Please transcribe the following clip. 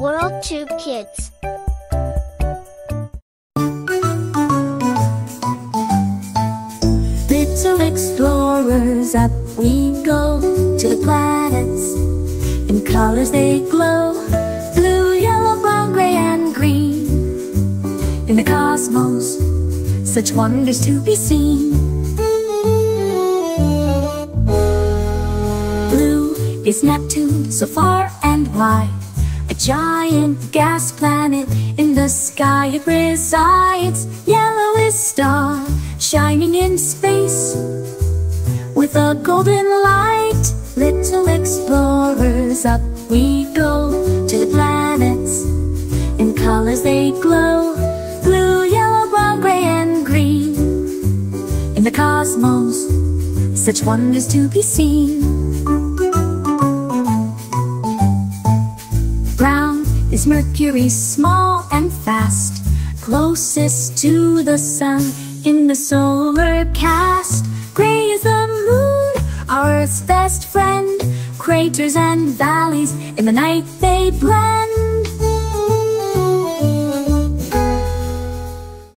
WorldTube Kids. Little explorers, up we go to the planets. In colors they glow blue, yellow, brown, gray, and green. In the cosmos, such wonders to be seen. Blue is Neptune, so far and wide. Giant gas planet in the sky it resides. Yellow is star shining in space with a golden light. Little explorers, up we go to the planets. In colors they glow blue, yellow, brown, gray, and green. In the cosmos, such wonders to be seen. Is Mercury, small and fast, closest to the sun in the solar cast. Gray is the moon, our Earth's best friend. Craters and valleys in the night they blend.